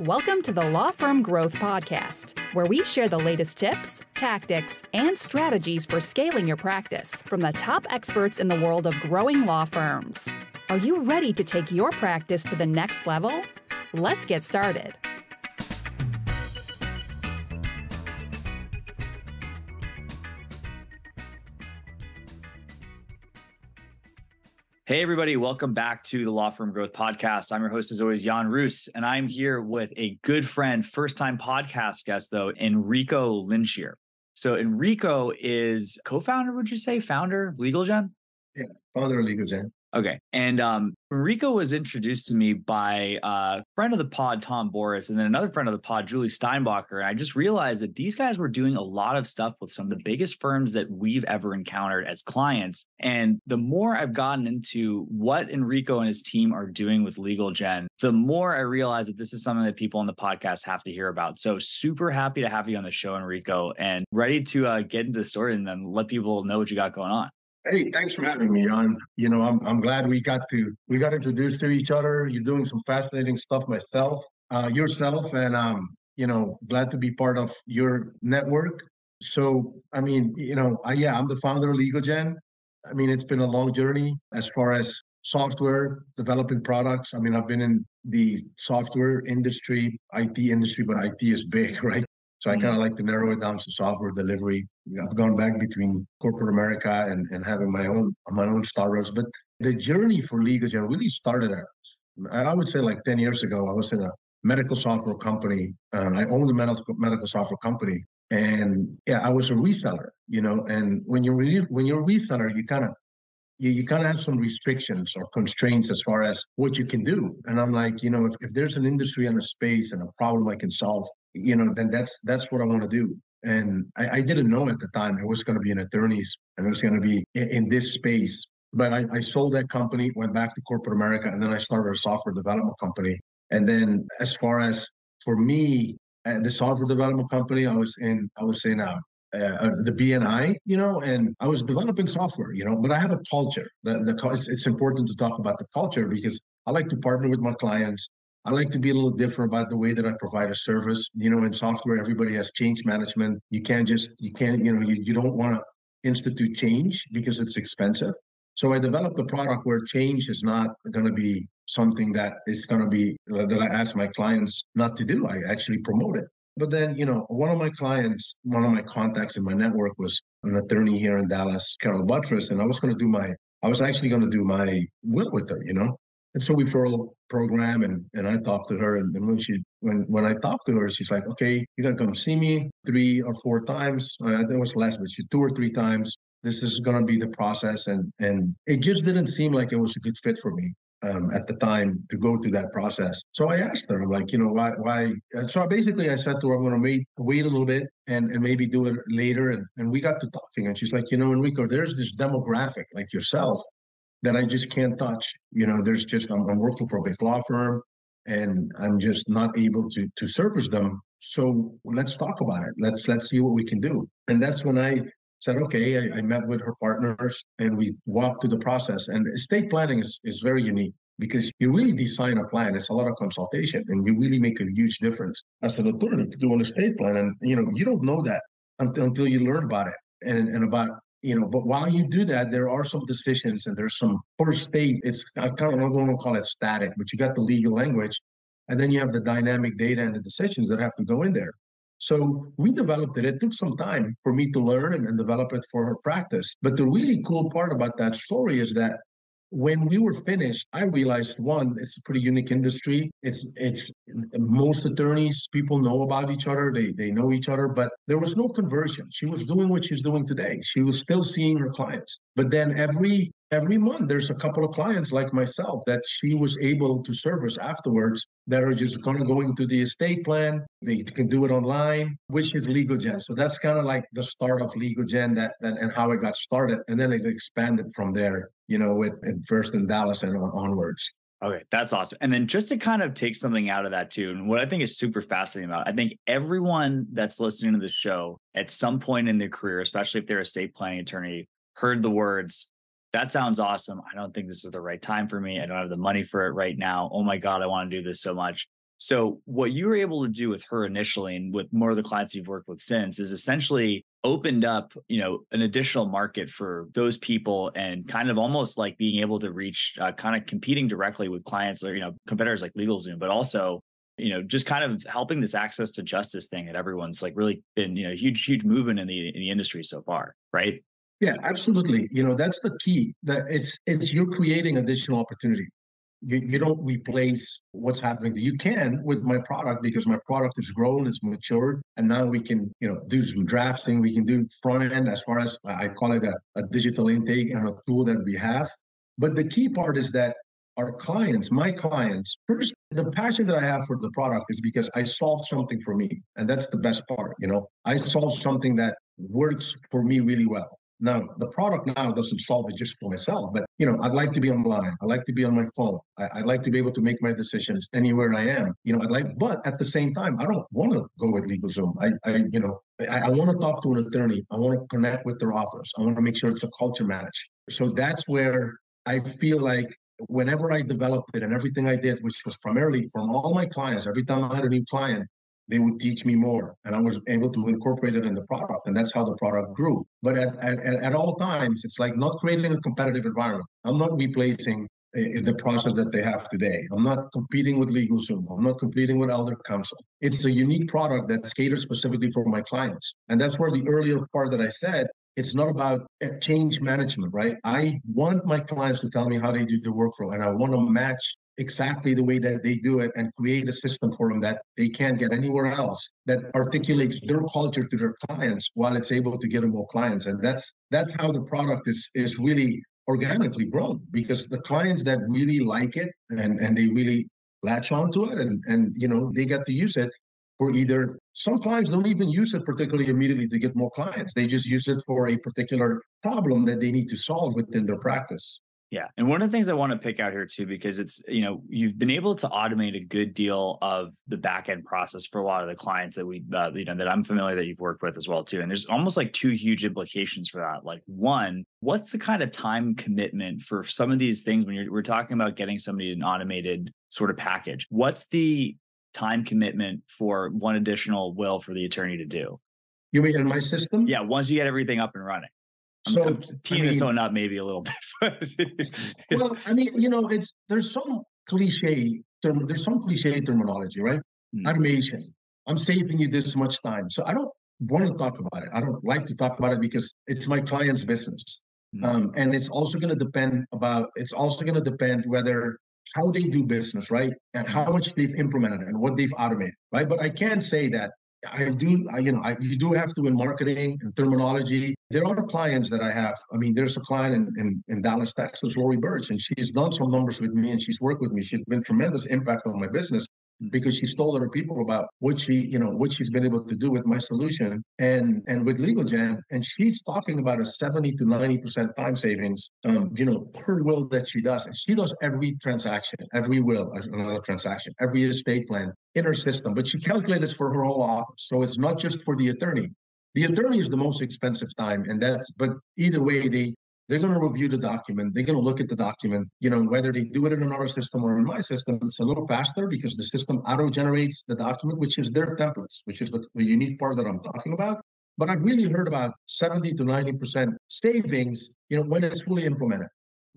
Welcome to the Law Firm Growth Podcast, where we share the latest tips, tactics, and strategies for scaling your practice from the top experts in the world of growing law firms. Are you ready to take your practice to the next level? Let's get started. Hey, everybody, welcome back to the Law Firm Growth Podcast. I'm your host, as always, Jan Roos, and I'm here with a good friend, first time podcast guest, though, Enrico Linscheer. So, Enrico is co founder, would you say, founder, Legal LegalGen? Yeah, founder of LegalGen. Okay. And um, Enrico was introduced to me by a friend of the pod, Tom Boris, and then another friend of the pod, Julie Steinbacher. And I just realized that these guys were doing a lot of stuff with some of the biggest firms that we've ever encountered as clients. And the more I've gotten into what Enrico and his team are doing with Legal Gen, the more I realize that this is something that people on the podcast have to hear about. So super happy to have you on the show, Enrico, and ready to uh, get into the story and then let people know what you got going on. Hey, thanks for having me on. You know, I'm I'm glad we got to we got introduced to each other. You're doing some fascinating stuff myself, uh, yourself, and um, you know, glad to be part of your network. So, I mean, you know, I, yeah, I'm the founder of LegalGen. I mean, it's been a long journey as far as software developing products. I mean, I've been in the software industry, IT industry, but IT is big, right? So I kind of like to narrow it down to software delivery. I've gone back between corporate America and, and having my own my own startups. But the journey for LegalGen really started at I would say like 10 years ago, I was in a medical software company. Um, I owned a medical medical software company. And yeah, I was a reseller, you know, and when you're re- when you're a reseller, you kind of you, you kind of have some restrictions or constraints as far as what you can do. And I'm like, you know, if, if there's an industry and a space and a problem I can solve, you know, then that's that's what I want to do. And I, I, didn't know at the time it was going to be an attorneys and it was going to be in, in, this space. But I, I sold that company, went back to corporate America, and then I started a software development company. And then as far as for me, uh, the software development company, I was in, I was in uh, uh, the BNI, you know, and I was developing software, you know, but I have a culture. The, the it's, it's important to talk about the culture because I like to partner with my clients. I like to be a little different about the way that I provide a service. You know, in software, everybody has change management. You can't just, you can't, you know, you, you don't want to institute change because it's expensive. So I developed a product where change is not going to be something that is going to be that I ask my clients not to do. I actually promote it. But then, you know, one of my clients, one of my contacts in my network was an attorney here in Dallas, Carol Buttress, and I was going to do my, I was actually going to do my will with her, you know. And so we referral program and and I talked to her and, when she when when I talked to her, she's like, okay, you gotta come see me three or four times. Uh, it was less, but she's two or three times. This is gonna be the process, and and it just didn't seem like it was a good fit for me um, at the time to go through that process. So I asked her, like, you know, why why? So basically, I said to her, I'm gonna wait wait a little bit and and maybe do it later. And and we got to talking, and she's like, you know, Enrico, there's this demographic like yourself that I just can't touch. You know, there's just I'm, I'm, working for a big law firm, and I'm just not able to to service them. So let's talk about it. Let's let's see what we can do. And that's when I said, okay, I, I met with her partners and we walked through the process. And estate planning is, is very unique because you really design a plan. It's a lot of consultation and you really make a huge difference as an attorney to do an estate plan. And, you know, you don't know that until, until you learn about it and, and about you know but while you do that there are some decisions and there's some per state it's i kind of don't want to call it static but you got the legal language and then you have the dynamic data and the decisions that have to go in there. So we developed it. It took some time for me to learn and, and develop it for her practice. But the really cool part about that story is that when we were finished, I realized one, it's a pretty unique industry. It's it's most attorneys, people know about each other, they they know each other, but there was no conversion. She was doing what she's doing today. She was still seeing her clients. But then every every month there's a couple of clients like myself that she was able to service afterwards that are just kind of going through the estate plan. They can do it online which is LegalGen so that's kind of like the start of LegalGen that, that and how it got started and then it expanded from there you know with first in dallas and on, onwards. Okay, that's awesome. And then just to kind of take something out of that too, and what I think is super fascinating about, I think everyone that's listening to the show at some point in their career, especially if they're a estate planning attorney, heard the words that sounds awesome. I don't think this is the right time for me. I don't have the money for it right now. Oh my God, I want to do this so much. So what you were able to do with her initially and with more of the clients you've worked with since is essentially opened up, you know, an additional market for those people and kind of almost like being able to reach uh, kind of competing directly with clients or, you know, competitors like LegalZoom, but also, you know, just kind of helping this access to justice thing that everyone's like really been, you know, huge, huge movement in the in the industry so far, right? Yeah, absolutely. You know, that's the key. That it's it's you're creating additional opportunity you, you don't replace what's happening. You can with my product because my product is grown, it's matured, and now we can, you know, do some drafting. We can do front end as far as I call it a, a digital intake and a tool that we have. But the key part is that our clients, my clients, first, the passion that I have for the product is because I solved something for me. And that's the best part. You know, I solved something that works for me really well. Now, the product now doesn't solve it just for myself, but you know, I'd like to be online. I like to be on my phone. I, would like to be able to make my decisions anywhere I am. You know, I'd like, but at the same time, I don't want to go with LegalZoom. I, I you know, I, I want to talk to an attorney. I want to connect with their office. I want to make sure it's a culture match. So that's where I feel like whenever I developed it and everything I did, which was primarily from all my clients, every time I had a new client, they would teach me more and i was able to incorporate it in the product and that's how the product grew. But at, at, at all times it's like not creating a competitive environment. I'm not replacing uh, the process that they have today. I'm not competing with legal zoom i'm not competing with elder counsel. It's a unique product that's catered specifically for my clients. And that's where the earlier part that i said it's not about uh, change management, right? I want my clients to tell me how they do their workflow, and I want to match exactly the way that they do it and create a system for them that they can't get anywhere else that articulates their culture to their clients while it's able to get them more clients. And that's that's how the product is is really organically grown because the clients that really like it and and they really latch onto it and and you know they get to use it for either some clients don't even use it particularly immediately to get more clients. They just use it for a particular problem that they need to solve within their practice yeah. And one of the things I want to pick out here too, because it's, you know, you've been able to automate a good deal of the back end process for a lot of the clients that we, uh, you know, that I'm familiar that you've worked with as well too. And there's almost like two huge implications for that. Like one, what's the kind of time commitment for some of these things when you're, we're talking about getting somebody an automated sort of package? What's the time commitment for one additional will for the attorney to do? You mean in my system? Yeah. Once you get everything up and running. So I'm, teeing I mean, this one up maybe a little bit. well, I mean, you know, it's there's some cliche term, there's some cliche terminology, right? Mm. Automation. I'm saving you this much time. So I don't want to talk about it. I don't like to talk about it because it's my client's business. Mm. Um, and it's also going to depend about it's also going to depend whether how they do business, right? And how much they've implemented and what they've automated, right? But I can say that I do, I, you know, I, you do have to in marketing and terminology. There are clients that I have. I mean, there's a client in, in, in Dallas, Texas, Lori Birch, and she's done some numbers with me and she's worked with me. She's been tremendous impact on my business because she's told other people about what she, you know, what she's been able to do with my solution and and with LegalGen, and she's talking about a seventy to ninety percent time savings, um, you know, per will that she does, and she does every transaction, every will, another transaction, every estate plan in her system, but she calculates for her whole office, so it's not just for the attorney. The attorney is the most expensive time, and that's. But either way, they they're going to review the document. They're going to look at the document. You know, whether they do it in another system or in my system, it's a little faster because the system auto generates the document, which is their templates, which is the, unique part that I'm talking about. But I've really heard about 70 to 90% savings, you know, when it's fully implemented.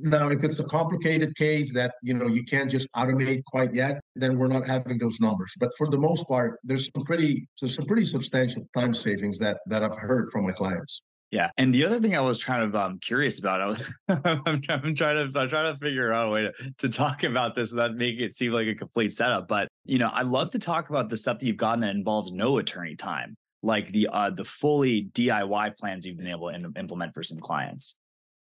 Now, if it's a complicated case that you know you can't just automate quite yet, then we're not having those numbers. But for the most part, there's some pretty there's some pretty substantial time savings that that I've heard from my clients. Yeah, and the other thing I was kind of um, curious about, I was I'm, I'm, trying to I'm trying to figure out a way to, to talk about this without making it seem like a complete setup. But you know, I love to talk about the stuff that you've gotten that involves no attorney time, like the uh, the fully DIY plans you've been able to implement for some clients.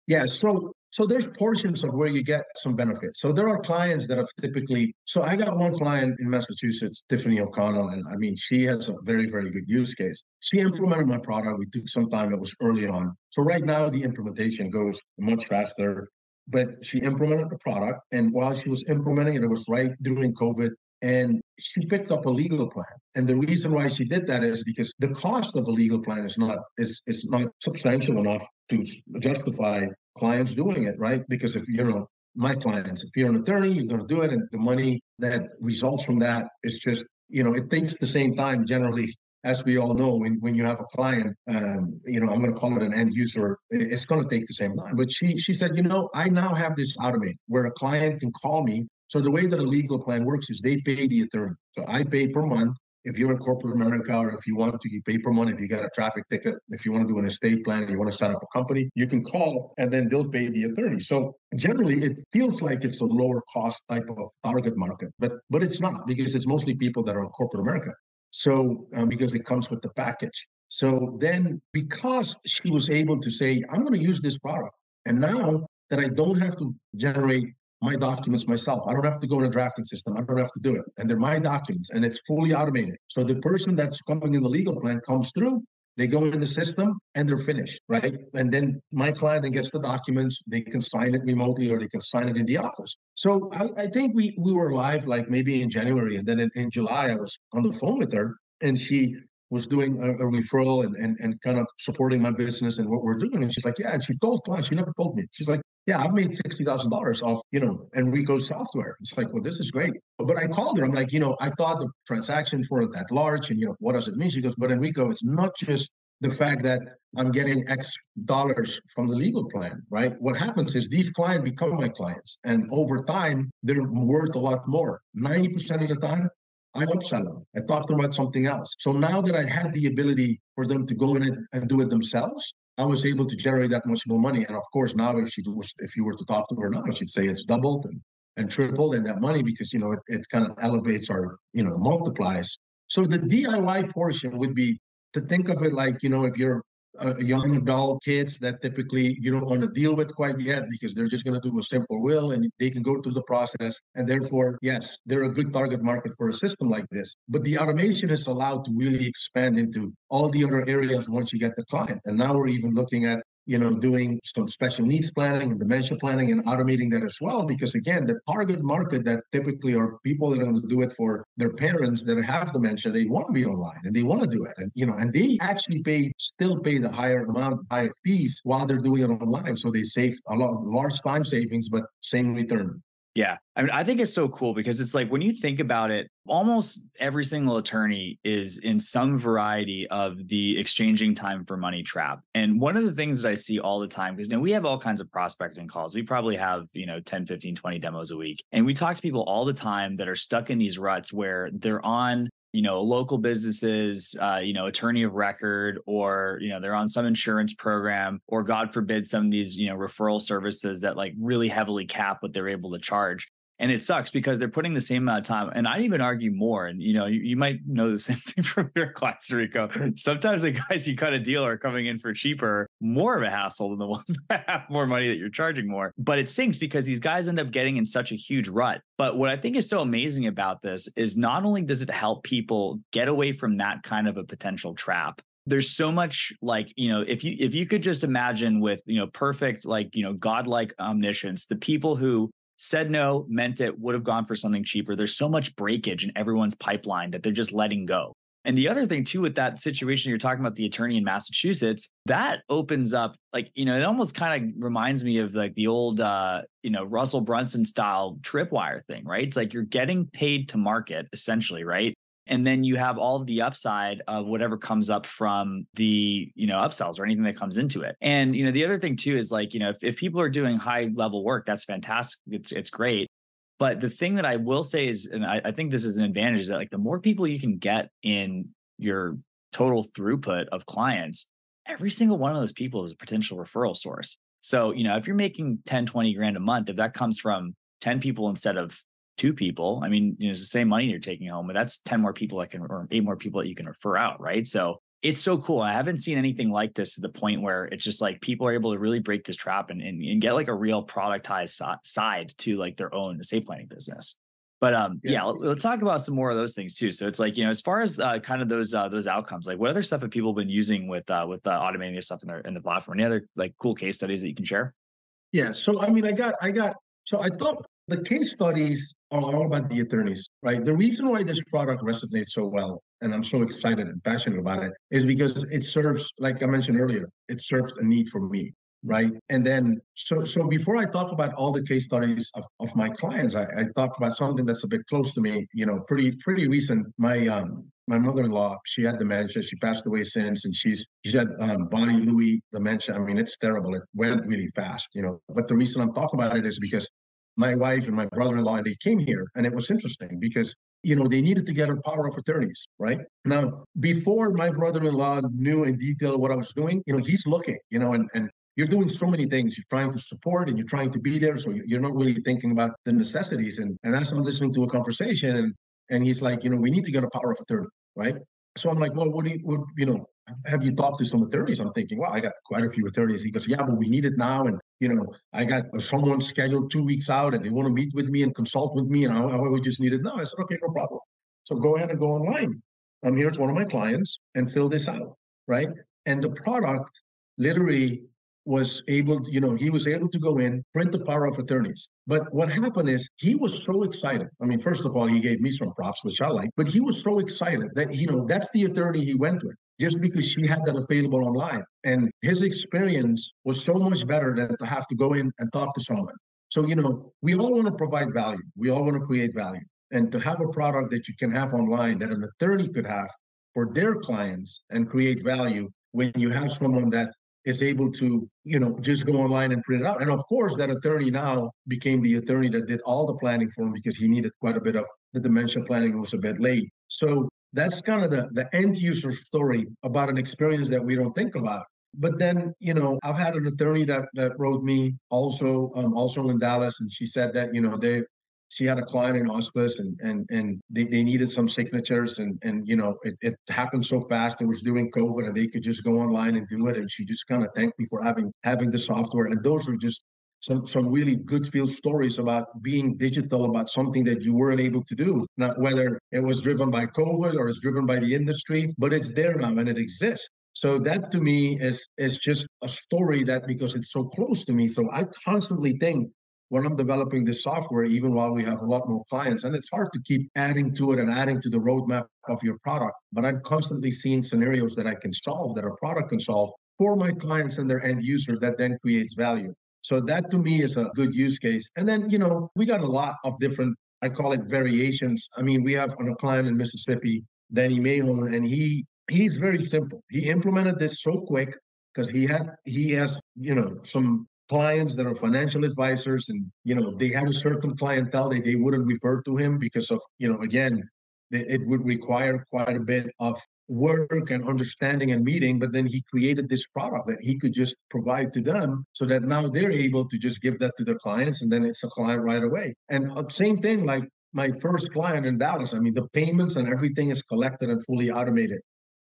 Yeah, so so there's portions of where you get some benefits. So there are clients that have typically. So I got one client in Massachusetts, Tiffany O'Connell, and I mean she has a very very good use case. She mm-hmm. implemented my product. We took some time. It was early on. So right now the implementation goes much faster. But she implemented the product, and while she was implementing it, it was right during COVID and she picked up a legal plan. And the reason why she did that is because the cost of a legal plan is not is is not substantial enough to justify clients doing it, right? Because if you know my clients. If you're an attorney, you're going to do it, and the money that results from that is just you know it takes the same time generally as we all know, when, when you have a client, um, you know, I'm going to call it an end user, it's going to take the same time. But she she said, you know, I now have this automated where a client can call me. So the way that a legal plan works is they pay the attorney. So I pay per month. If you're in corporate America, or if you want to, you pay per month. If you got a traffic ticket, if you want to do an estate plan, you want to set up a company, you can call, and then they'll pay the attorney. So generally, it feels like it's a lower cost type of target market, but but it's not because it's mostly people that are in corporate America. So, um, because it comes with the package. So then, because she was able to say, I'm going to use this product. And now that I don't have to generate my documents myself, I don't have to go in a drafting system. I don't have to do it. And they're my documents and it's fully automated. So the person that's coming in the legal plan comes through, they go in the system and they're finished, right? And then my client then gets the documents. They can sign it remotely or they can sign it in the office. So I, I think we we were live like maybe in January, and then in, in July I was on the phone with her, and she was doing a, a, referral and, and and kind of supporting my business and what we're doing. And she's like, yeah. And she told clients, she never told me. She's like, yeah, I've made sixty thousand dollars off, you know, Enrico's software. It's like, well, this is great. But I called her. I'm like, you know, I thought the transactions weren't that large, and you know, what does it mean? She goes, but Enrico, it's not just the fact that I'm getting X dollars from the legal plan, right? What happens is these clients become my clients, and over time, they're worth a lot more. 90% of the time, I upsell them. I talk to them about something else. So now that I had the ability for them to go in it and do it themselves, I was able to generate that much more money. And of course, now if she if you were to talk to her now, she'd say it's doubled and, and tripled in that money because you know it, it kind of elevates or you know, multiplies. So the DIY portion would be to think of it like, you know, if you're a young adult kids that typically you don't want to deal with quite yet because they're just going to do a simple will and they can go through the process. And therefore yes they're a good target market for a system like this. But the automation is allowed to really expand into all the other areas once you get the client. And now we're even looking at you know, doing some special needs planning and dementia planning and automating that as well. Because again, the target market that typically are people that are going to do it for their parents that have dementia, they want to be online and they want to do it. And, you know, and they actually pay, still pay the higher amount, higher fees while they're doing it online. So they save a lot, large time savings, but same return. Yeah. I mean, I think it's so cool because it's like when you think about it, almost every single attorney is in some variety of the exchanging time for money trap. And one of the things that I see all the time, because you know, we have all kinds of prospecting calls. We probably have, you know, 10, 15, 20 demos a week. And we talk to people all the time that are stuck in these ruts where they're on you know local businesses uh, you know attorney of record or you know they're on some insurance program or god forbid some of these you know referral services that like really heavily cap what they're able to charge and it sucks because they're putting the same amount of time and i'd even argue more and you know you, you might know the same thing from your class rico. Sometimes the guys you cut a deal are coming in for cheaper more of a hassle than the ones that have more money that you're charging more. But it stinks because these guys end up getting in such a huge rut. But what i think is so amazing about this is not only does it help people get away from that kind of a potential trap there's so much like you know if you if you could just imagine with you know perfect like you know godlike omniscience the people who said no, meant it, would have gone for something cheaper. There's so much breakage in everyone's pipeline that they're just letting go. And the other thing too with that situation you're talking about the attorney in Massachusetts, that opens up like, you know, it almost kind of reminds me of like the old uh, you know, Russell Brunson style tripwire thing, right? It's like you're getting paid to market essentially, right? And then you have all of the upside of whatever comes up from the you know upsells or anything that comes into it. And you know the other thing too is like you know if, if people are doing high level work that's fantastic. It's it's great. But the thing that i will say is and I, I think this is an advantage is that like the more people you can get in your total throughput of clients every single one of those people is a potential referral source. So you know if you're making 10 20 grand a month if that comes from 10 people instead of two people, I mean, you know, it's the same money you're taking home, but that's 10 more people that can, or eight more people that you can refer out, right? So it's so cool. I haven't seen anything like this to the point where it's just like people are able to really break this trap and, and, and get like a real productized side to like their own estate planning business. But um, yeah. yeah, let's talk about some more of those things too. So it's like you know, as far as uh, kind of those uh, those outcomes, like what other stuff have people been using with uh, with uh, automating this stuff in their in the platform? Any other like cool case studies that you can share? Yeah. So I mean, I got I got so I thought the case studies are all about the attorneys, right? The reason why this product resonates so well, and I'm so excited and passionate about it, is because it serves, like I mentioned earlier, it serves a need for me. right? And then, so so before I talk about all the case studies of, of my clients, I, I talk about something that's a bit close to me. You know, pretty pretty recent. My um my mother-in-law, she had dementia. She passed away since, and she's she's had um, Bonnie-Lewy dementia. I mean, it's terrible. It went really fast, you know. But the reason I'm talking about it is because my wife and my brother-in-law and they came here, and it was interesting because you know they needed to get a power of attorneys, right? Now, before my brother-in-law knew in detail what I was doing, you know, he's looking, you know, and and you're doing so many things. You're trying to support and you're trying to be there. So you're not really thinking about the necessities. And, and as I'm listening to a conversation and, and he's like, you know, we need to get a power of attorney, right? So I'm like, well, what do you, what, you know, have you talked to some attorneys? I'm thinking, well, I got quite a few attorneys. He goes, yeah, but we need it now. And, you know, I got someone scheduled two weeks out and they want to meet with me and consult with me. And I, I we just need it now. I said, okay, no problem. So go ahead and go online. Um, I'm here as one of my clients and fill this out, right? And the product literally was able, you know, he was able to go in, print the power of attorneys. But what happened is he was so excited. I mean, first of all, he gave me some props, which I like, but he was so excited that, you know, that's the attorney he went with just because she had that available online. And his experience was so much better than to have to go in and talk to someone. So, you know, we all want to provide value. We all want to create value. And to have a product that you can have online that an attorney could have for their clients and create value when you have someone that is able to, you know, just go online and print it out. And of course, that attorney now became the attorney that did all the planning for him because he needed quite a bit of the dementia planning. Was a bit late. So that's kind of the, the end user story about an experience that we don't think about. But then, you know, I've had an attorney that that wrote me also, um, also in Dallas, and she said that you know they she had a client in hospice and and and they, they needed some signatures and and you know it, it happened so fast it was during covid and they could just go online and do it and she just kind of thanked me for having having the software. And those were just some some really good feel stories about being digital about something that you weren't able to do not whether it was driven by covid or it's driven by the industry but it's there now and it exists. So that to me is is just a story that because it's so close to me so i constantly think when I'm developing this software, even while we have a lot more clients, and it's hard to keep adding to it and adding to the roadmap of your product. But I'm constantly seeing scenarios that I can solve, that a product can solve for my clients and their end user that then creates value. So that to me is a good use case. And then, you know, we got a lot of different, I call it variations. I mean, we have on a client in Mississippi, Danny Mahon, and he he's very simple. He implemented this so quick because he had he has, you know, some clients that are financial advisors and you know they had a certain clientele that they wouldn't refer to him because of you know again it would require quite a bit of work and understanding and meeting but then he created this product that he could just provide to them so that now they're able to just give that to their clients and then it's a client right away. And uh, same thing like my first client in dallas i mean the payments and everything is collected and fully automated.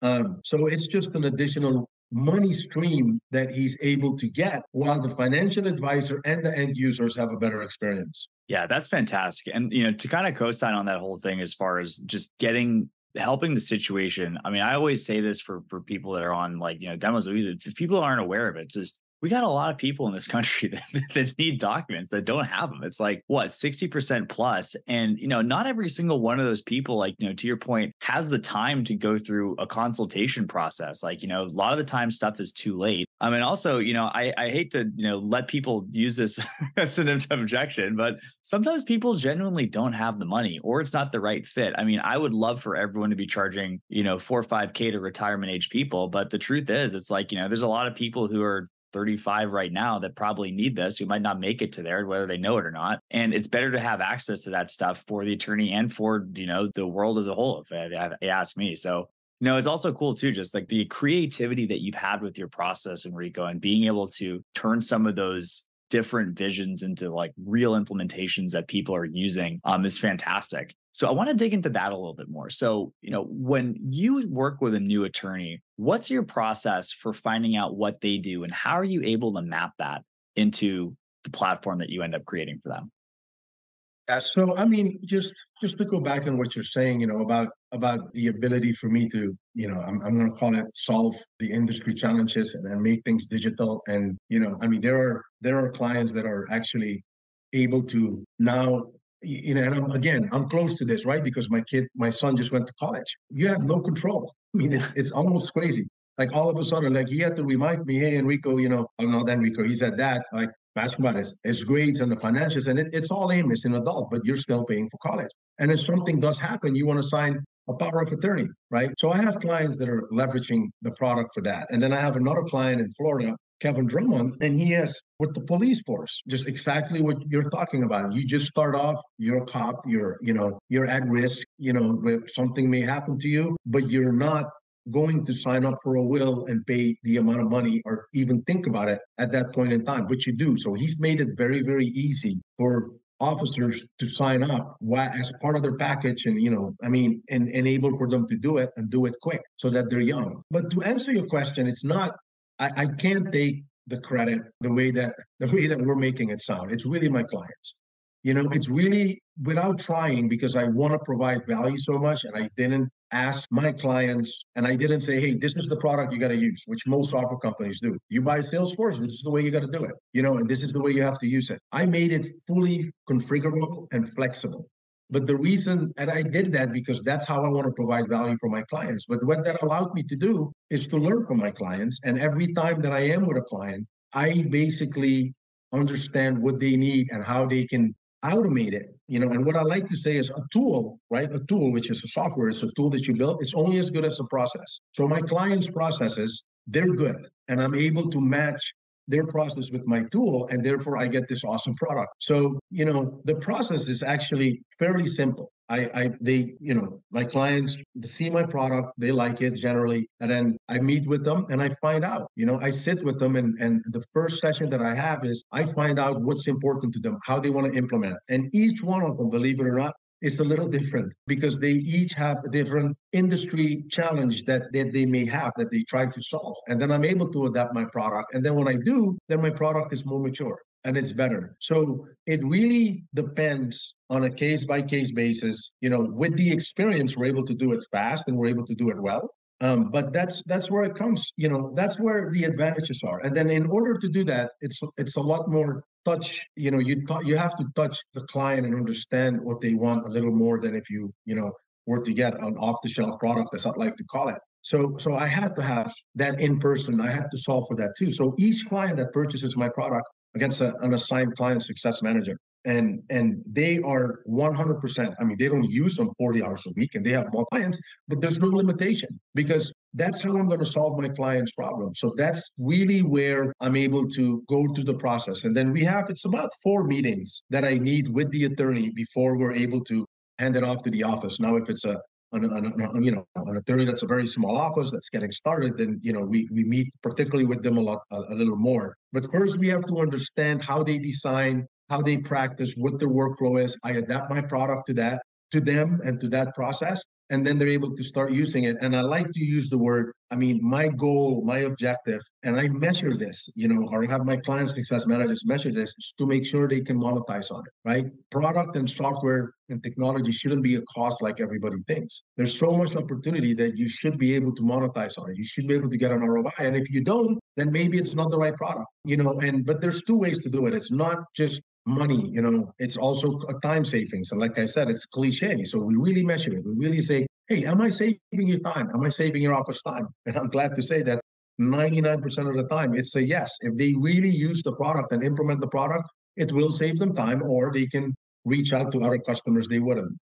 Um, so it's just an additional money stream that he's able to get while the financial advisor and the end users have a better experience. Yeah, that's fantastic. And you know, to kind of co-sign on that whole thing as far as just getting helping the situation. I mean, I always say this for for people that are on like, you know, demos. If people aren't aware of it, just we got a lot of people in this country that, that need documents that don't have them. It's like what 60% plus. And you know, not every single one of those people, like, you know, to your point, has the time to go through a consultation process. Like, you know, a lot of the time stuff is too late. I mean, also, you know, I, I hate to, you know, let people use this as an objection, but sometimes people genuinely don't have the money or it's not the right fit. I mean, I would love for everyone to be charging, you know, four or five K to retirement age people. But the truth is, it's like, you know, there's a lot of people who are 35 right now that probably need this who might not make it to there whether they know it or not and it's better to have access to that stuff for the attorney and for you know the world as a whole if you ask me so you know it's also cool too just like the creativity that you've had with your process enrico and being able to turn some of those different visions into like real implementations that people are using um, is fantastic. So I want to dig into that a little bit more. So, you know, when you work with a new attorney, what's your process for finding out what they do and how are you able to map that into the platform that you end up creating for them? Yeah, so I mean, just just to go back on what you're saying, you know, about about the ability for me to, you know, I'm I'm going to call it solve the industry challenges and, and make things digital. And you know, I mean, there are there are clients that are actually able to now you know, and I'm, again, I'm close to this, right? Because my kid, my son just went to college. You have no control. I mean, it's it's almost crazy. Like all of a sudden, like he had to remind me, hey, Enrico, you know, oh, I'm not Enrico. He said that like basketball is, is grades and the financials, and it, it's all aim, it's an adult, but you're still paying for college. And if something does happen, you want to sign a power of attorney, right? So I have clients that are leveraging the product for that. And then I have another client in Florida, Kevin Drummond, and he has with the police force, just exactly what you're talking about. You just start off, you're a cop, you're, you know, you're at risk, you know, something may happen to you, but you're not going to sign up for a will and pay the amount of money or even think about it at that point in time, which you do. So he's made it very, very easy for officers to sign up as part of their package and you know i mean and enable for them to do it and do it quick so that they're young but to answer your question it's not i, I can't take the credit the way that the way that we're making it sound it's really my clients you know it's really without trying because i want to provide value so much and i didn't ask my clients and I didn't say, hey, this is the product you got to use, which most software companies do. You buy Salesforce, this is the way you got to do it, you know, and this is the way you have to use it. I made it fully configurable and flexible. But the reason, and I did that because that's how I want to provide value for my clients. But what that allowed me to do is to learn from my clients. And every time that I am with a client, I basically understand what they need and how they can automate it you know and what i like to say is a tool right a tool which is a software it's a tool that you build it's only as good as the process so my clients processes they're good and i'm able to match their process with my tool and therefore i get this awesome product. So you know the process is actually fairly simple. I, I they you know my clients see my product they like it generally and then i meet with them and i find out you know i sit with them and and the first session that i have is i find out what's important to them how they want to implement it. And each one of them believe it or not is a little different because they each have a different industry challenge that, that they may have that they try to solve. And then I'm able to adapt my product. And then when I do, then my product is more mature and it's better. So it really depends on a case by case basis. You know, with the experience, we're able to do it fast and we're able to do it well. Um, but that's that's where it comes. You know, that's where the advantages are. And then in order to do that, it's it's a lot more touch. You know, you t- you have to touch the client and understand what they want a little more than if you you know were to get an off the shelf product, as I'd like to call it. So, so I had to have that in person. I had to solve for that too. So each client that purchases my product against a, an assigned client success manager. And and they are 100%. I mean, they don't use them 40 hours a week and they have more clients, but there's no limitation because that's how I'm going to solve my client's problem. So that's really where I'm able to go through the process. And then we have it's about four meetings that I need with the attorney before we're able to hand it off to the office. Now, if it's a an, an, an, you know an attorney that's a very small office that's getting started then you know we we meet particularly with them a lot a, a, little more but first we have to understand how they design how they practice what their workflow is i adapt my product to that to them and to that process and then they're able to start using it. And I like to use the word, I mean, my goal, my objective, and I measure this, you know, or have my client success managers measure this to make sure they can monetize on it, right? Product and software and technology shouldn't be a cost like everybody thinks. There's so much opportunity that you should be able to monetize on it. You should be able to get an ROI. And if you don't, then maybe it's not the right product, you know, and but there's two ways to do it. It's not just money you know it's also a time savings. And like i said it's cliche. So we really measure it. We really say hey am i saving you time? Am i saving your office time? And i'm glad to say that 99% of the time it's a yes. If they really use the product and implement the product it will save them time or they can reach out to other customers they wouldn't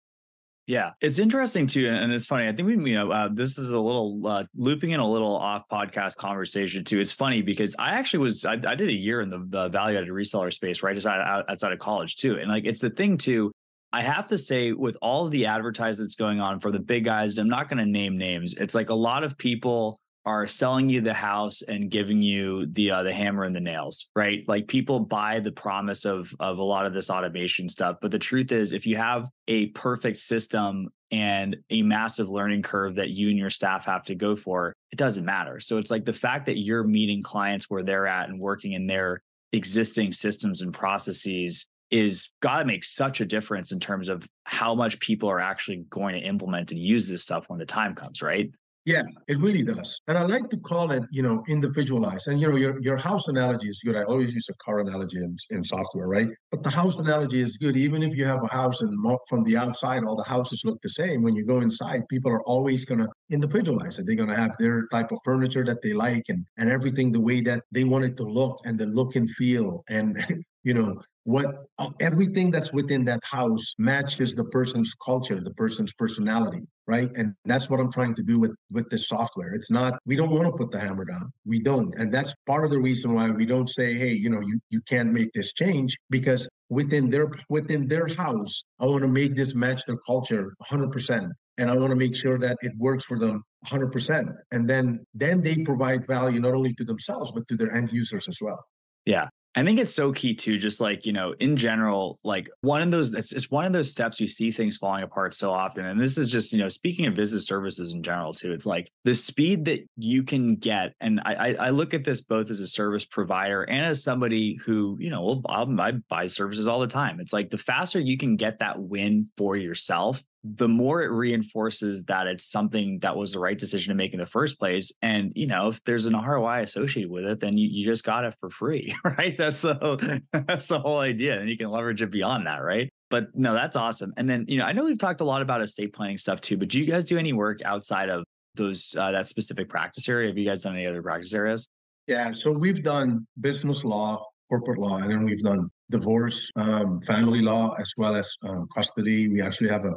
yeah, it's interesting too, and it's funny. I think we, you know, uh, this is a little uh, looping in a little off podcast conversation too. It's funny because I actually was I, I did a year in the, the value added reseller space right outside outside of college too, and like it's the thing too. I have to say, with all of the advertising that's going on for the big guys, I'm not going to name names. It's like a lot of people are selling you the house and giving you the uh, the hammer and the nails, right? Like people buy the promise of of a lot of this automation stuff, but the truth is, if you have a perfect system and a massive learning curve that you and your staff have to go for, it doesn't matter. So it's like the fact that you're meeting clients where they're at and working in their existing systems and processes is got to make such a difference in terms of how much people are actually going to implement and use this stuff when the time comes, right? Yeah, it really does. And I like to call it, you know, individualized. And, you know, your, your house analogy is good. I always use a car analogy in, in software, right? But the house analogy is good. Even if you have a house and from the outside, all the houses look the same. When you go inside, people are always going to individualize it. They're going to have their type of furniture that they like and, and everything the way that they want it to look and the look and feel. And, you know, what everything that's within that house matches the person's culture the person's personality right? And that's what i'm trying to do with with this software. It's not we don't want to put the hammer down. We don't. And that's part of the reason why we don't say hey you know you you can't make this change because within their within their house i want to make this match their culture 100% and i want to make sure that it works for them 100% and then then they provide value not only to themselves but to their end users as well. Yeah I think it's so key too, just like, you know, in general, like one of those, it's, it's one of those steps you see things falling apart so often. And this is just, you know, speaking of business services in general too, it's like the speed that you can get. And I, I look at this both as a service provider and as somebody who, you know, I buy services all the time. It's like the faster you can get that win for yourself, the more it reinforces that it's something that was the right decision to make in the first place. And you know, if there's an ROI associated with it, then you, you just got it for free, right? That's the whole, that's the whole idea, and you can leverage it beyond that, right? But no, that's awesome. And then you know, I know we've talked a lot about estate planning stuff too, but do you guys do any work outside of those uh, that specific practice area? Have you guys done any other practice areas? Yeah, so we've done business law, corporate law, and then we've done divorce, um, family law, as well as um, custody. We actually have a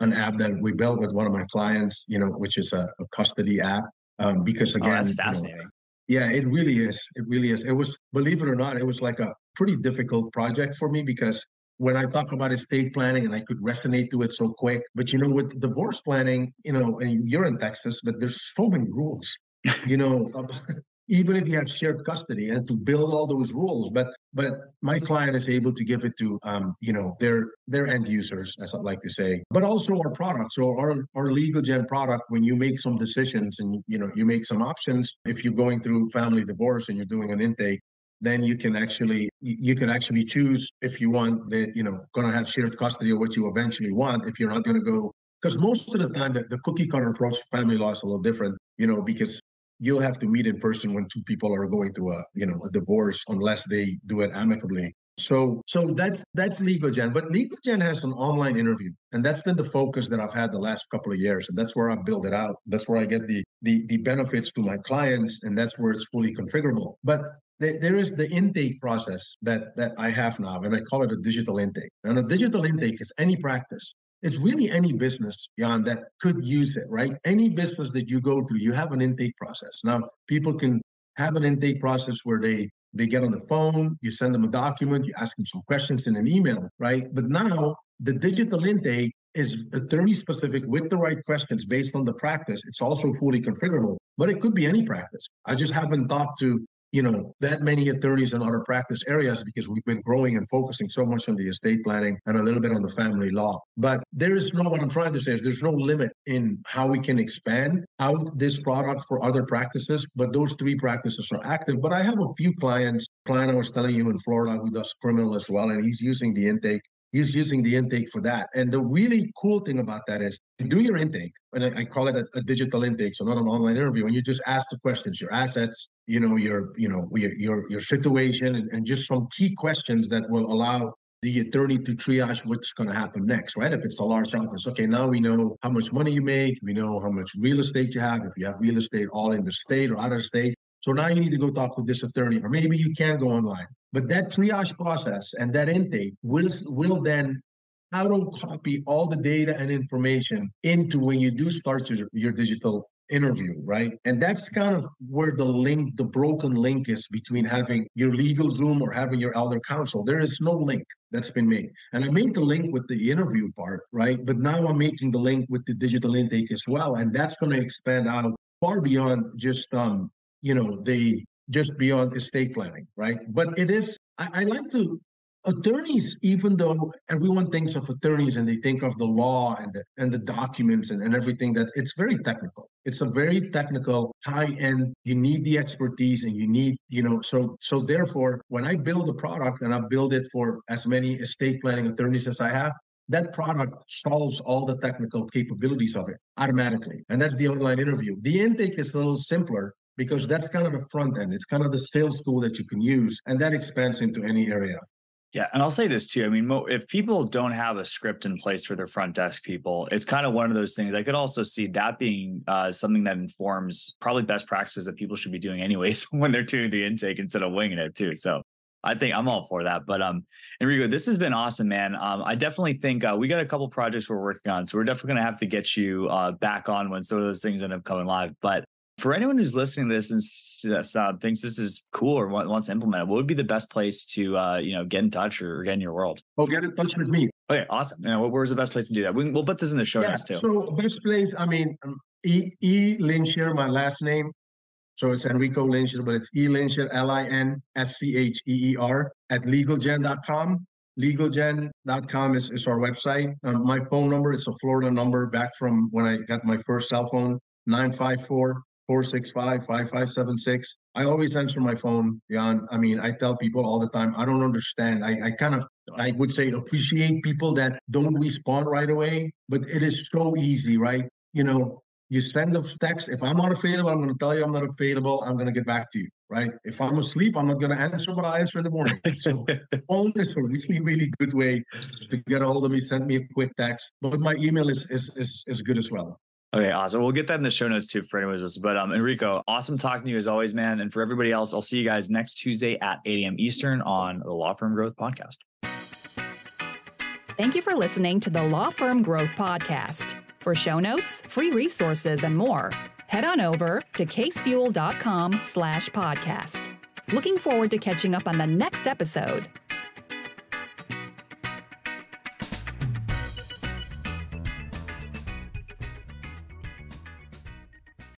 an app that we built with one of my clients, you know, which is a, a custody app. Um, because again, oh, that's fascinating. You know, yeah, it really is. It really is. It was, believe it or not, it was like a pretty difficult project for me because when I talk about estate planning and I could resonate to it so quick, but you know, with divorce planning, you know, and you're in Texas, but there's so many rules, you know, even if you have shared custody and to build all those rules. But but my client is able to give it to um, you know their their end users as i like to say but also our product. So our our legal gen product when you make some decisions and you know you make some options if you're going through family divorce and you're doing an intake then you can actually you can actually choose if you want that you know going to have shared custody of what you eventually want if you're not going to go because most of the time the, the cookie cutter approach to family law is a little different you know because you'll have to meet in person when two people are going through a you know a divorce unless they do it amicably. So so that's that's legal gen. But legal gen has an online interview and that's been the focus that i've had the last couple of years and that's where i build it out. That's where i get the the, the benefits to my clients and that's where it's fully configurable. But there is the intake process that that i have now and i call it a digital intake. And a digital intake is any practice it's really any business, Jan, that could use it, right? Any business that you go to, you have an intake process. Now, people can have an intake process where they they get on the phone, you send them a document, you ask them some questions in an email, right? But now the digital intake is uh, attorney specific with the right questions based on the practice. It's also fully configurable, but it could be any practice. I just haven't talked to you know that many attorneys in other practice areas because we've been growing and focusing so much on the estate planning and a little bit on the family law. But there is no what i'm trying to say is there's no limit in how we can expand out this product for other practices but those three practices are active. But i have a few clients client i was telling you in florida who does criminal as well and he's using the intake he's using the intake for that. And the really cool thing about that is you do your intake, and I, I call it a, a, digital intake, so not an online interview. And you just ask the questions, your assets, you know, your, you know, your your, your situation, and, and just some key questions that will allow the attorney to triage what's going to happen next, right? If it's a large office, okay, now we know how much money you make, we know how much real estate you have, if you have real estate all in the state or out of state. So now you need to go talk to this attorney, or maybe you can go online. But that triage process and that intake will will then auto copy all the data and information into when you do start your, your digital interview, right? And that's kind of where the link, the broken link is between having your legal Zoom or having your elder counsel. There is no link that's been made. And I made the link with the interview part, right? But now I'm making the link with the digital intake as well. And that's going to expand out far beyond just um, you know, the just beyond estate planning, right? But it is, I, I like to, attorneys, even though everyone thinks of attorneys and they think of the law and the, and the documents and, and everything that it's very technical. It's a very technical, high end. You need the expertise and you need, you know, so so therefore, when I build a product and I build it for as many estate planning attorneys as I have, that product solves all the technical capabilities of it automatically. And that's the online interview. The intake is a little simpler because that's kind of the front end. It's kind of the sales tool that you can use, and that expands into any area. Yeah, and I'll say this too. I mean, if people don't have a script in place for their front desk people, it's kind of one of those things. I could also see that being uh, something that informs probably best practices that people should be doing anyways when they're doing the intake instead of winging it too. So I think I'm all for that. But um, Enrico, this has been awesome, man. Um, I definitely think uh, we got a couple projects we're working on, so we're definitely gonna have to get you uh, back on when some of those things end up coming live. But for anyone who's listening to this and uh, thinks this is cool or wants to implement it, what would be the best place to uh, you know get in touch or get in your world? Oh, get in touch with me. Okay, awesome. You know, where's the best place to do that? We, will put this in the show yeah, notes too. So best place, I mean, um, E E Linscheer, my last name. So it's Enrico Linscheer, but it's E Linscheer, L I N S C H E E R at legalgen.com. Legalgen.com is, is our website. Um, my phone number is a Florida number back from when I got my first cell phone, 954 465 5576. I always answer my phone, Jan. I mean, I tell people all the time, I don't understand. I, I kind of, I would say, appreciate people that don't respond right away, but it is so easy, right? You know, you send a text. If I'm not available, I'm going to tell you I'm not available. I'm going to get back to you, right? If I'm asleep, I'm not going to answer, but I'll answer in the morning. So phone is a really, really good way to get a hold of me. Send me a quick text, but my email is is is, is good as well. Okay, awesome. We'll get that in the show notes too for anyone who's But um, Enrico, awesome talking to you as always, man. And for everybody else, I'll see you guys next Tuesday at 8 a.m. Eastern on the Law Firm Growth Podcast. Thank you for listening to the Law Firm Growth Podcast. For show notes, free resources, and more, head on over to casefuel.com slash podcast. Looking forward to catching up on the next episode.